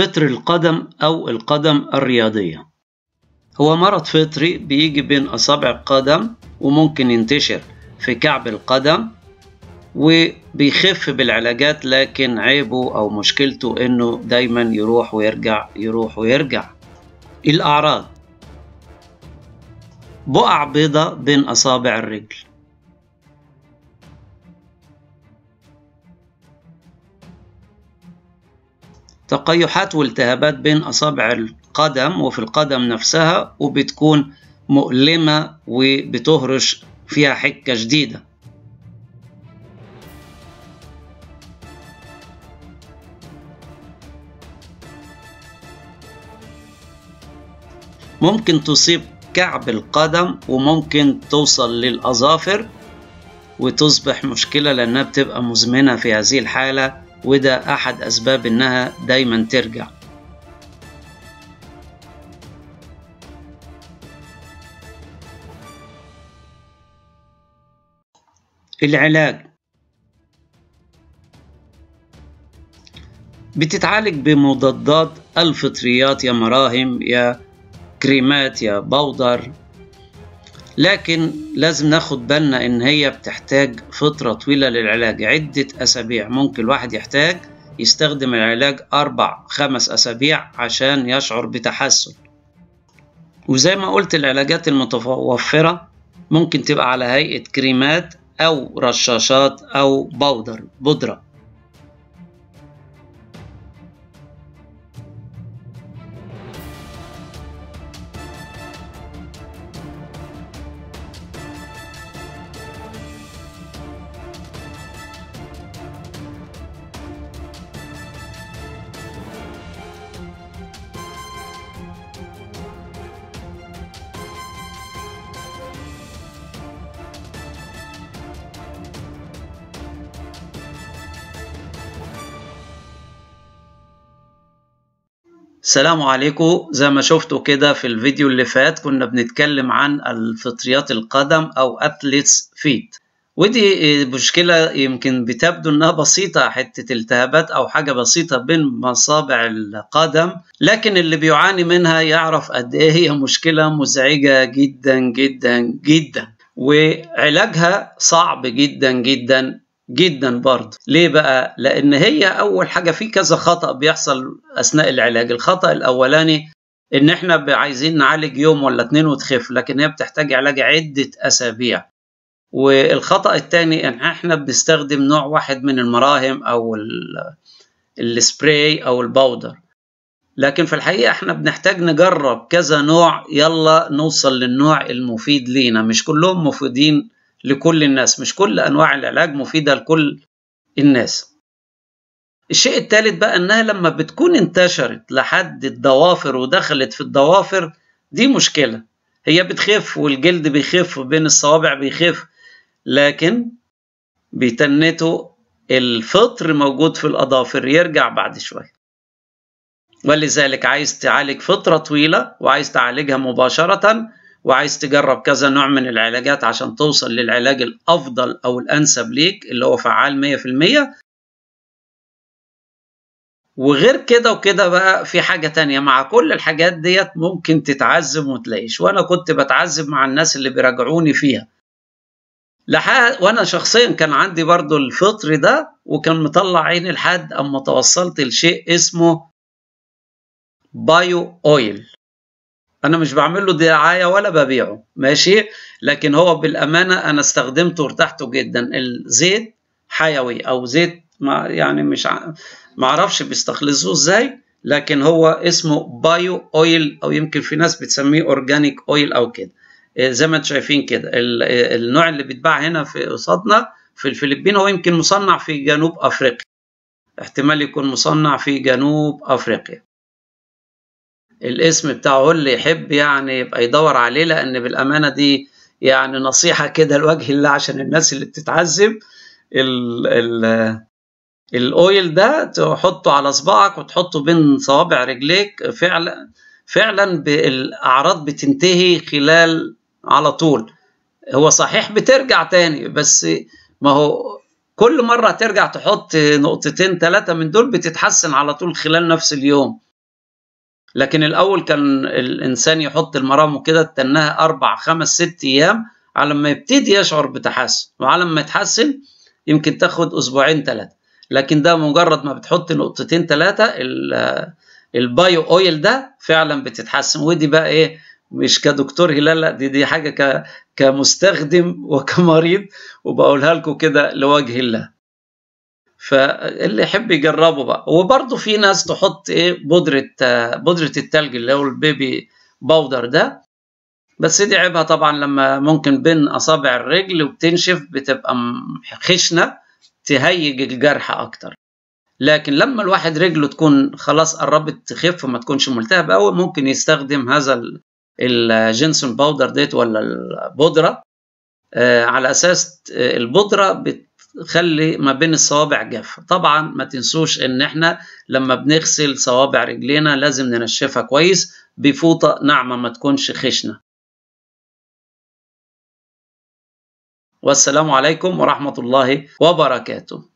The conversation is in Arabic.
فطر القدم أو القدم الرياضية. هو مرض فطري بيجي بين أصابع القدم وممكن ينتشر في كعب القدم وبيخف بالعلاجات لكن عيبه أو مشكلته إنه دايما يروح ويرجع يروح ويرجع. الأعراض بقع بيضة بين أصابع الرجل. تقيحات والتهابات بين أصابع القدم وفي القدم نفسها وبتكون مؤلمة وبتهرش فيها حكة جديدة. ممكن تصيب كعب القدم وممكن توصل للأظافر وتصبح مشكلة لأنها بتبقى مزمنة في هذه الحالة. وده أحد أسباب إنها دايما ترجع. العلاج. بتتعالج بمضادات الفطريات يا مراهم يا كريمات يا بودر. لكن لازم ناخد بالنا إن هي بتحتاج فترة طويلة للعلاج عدة أسابيع. ممكن الواحد يحتاج يستخدم العلاج أربع خمس أسابيع عشان يشعر بتحسن. وزي ما قلت العلاجات المتوفرة ممكن تبقى على هيئة كريمات أو رشاشات أو بودر بودرة. السلام عليكم. زي ما شفتوا كده في الفيديو اللي فات كنا بنتكلم عن الفطريات القدم أو اثليتس فيت. ودي مشكلة يمكن بتبدو إنها بسيطة حتة التهابات أو حاجة بسيطة بين مصابع القدم لكن اللي بيعاني منها يعرف قد إيه هي مشكلة مزعجة جدا جدا جدا وعلاجها صعب جدا جدا. جدا برضه. ليه بقى؟ لأن هي أول حاجة في كذا خطأ بيحصل أثناء العلاج. الخطأ الأولاني إن إحنا عايزين نعالج يوم ولا اتنين وتخف لكن هي بتحتاج علاج عدة أسابيع. والخطأ الثاني إن إحنا بنستخدم نوع واحد من المراهم أو السبراي أو ال powder. لكن في الحقيقة إحنا بنحتاج نجرب كذا نوع يلا نوصل للنوع المفيد لينا. مش كلهم مفيدين لكل الناس مش كل أنواع العلاج مفيدة لكل الناس. الشيء الثالث بقى إنها لما بتكون انتشرت لحد الضوافر ودخلت في الضوافر دي مشكلة. هي بتخف والجلد بيخف بين الصوابع بيخف لكن بيتنتوا الفطر موجود في الاظافر يرجع بعد شوية. ولذلك عايز تعالج فتره طويلة وعايز تعالجها مباشرة وعايز تجرب كذا نوع من العلاجات عشان توصل للعلاج الأفضل أو الأنسب ليك اللي هو فعال 100% وغير كده وكده بقى في حاجة تانية. مع كل الحاجات ديت ممكن تتعذب وتلاقيش وأنا كنت بتعذب مع الناس اللي بيراجعوني فيها. وأنا شخصيا كان عندي برضو الفطر ده وكان مطلع عيني لحد أما توصلت لشيء اسمه بايو أويل. أنا مش بعمل له دعاية ولا ببيعه ماشي؟ لكن هو بالأمانة أنا استخدمته وارتحته جدا. الزيت حيوي أو زيت ما يعني مش ع... ما أعرفش بيستخلصوه إزاي لكن هو اسمه Bio Oil أو يمكن في ناس بتسميه organic oil أو كده. زي ما أنتم شايفين كده. النوع اللي بيتباع هنا في قصادنا في الفلبين هو يمكن مصنع في جنوب أفريقيا. احتمال يكون مصنع في جنوب أفريقيا. الاسم بتاعه اللي يحب يعني يبقى يدور عليه لأن بالأمانة دي يعني نصيحة كده لوجه الله عشان الناس اللي بتتعذب ال ال الأويل ده تحطه على صباعك وتحطه بين صوابع رجليك فعلا فعلا الاعراض بتنتهي خلال على طول. هو صحيح بترجع تاني بس ما هو كل مرة ترجع تحط نقطتين ثلاثة من دول بتتحسن على طول خلال نفس اليوم. لكن الأول كان الإنسان يحط المرام وكده تنها أربع خمس ست أيام على ما يبتدي يشعر بتحسن وعلى ما يتحسن يمكن تاخد أسبوعين ثلاثة لكن ده مجرد ما بتحط نقطتين ثلاثة البايو أويل ده فعلا بتتحسن. ودي بقى إيه مش كدكتور هلال لا دي دي حاجة ك كمستخدم وكمريض وبقولها لكم كده لوجه الله. فاللي يحب يجربه بقى. وبرضه في ناس تحط إيه بودرة بودرة التلج اللي هو ال baby powder ده. بس دي عيبها طبعا لما ممكن بين أصابع الرجل وبتنشف بتبقى خشنة تهيج الجرح أكتر. لكن لما الواحد رجله تكون خلاص قربت تخف وما تكونش ملتهبة قوي ممكن يستخدم هذا ال Johnson powder ديت ولا البودرة آه على أساس البودرة بتخلي ما بين الصوابع جافة. طبعا ما تنسوش إن إحنا لما بنغسل صوابع رجلينا لازم ننشفها كويس بفوطة ناعمة ما تكونش خشنة. والسلام عليكم ورحمة الله وبركاته.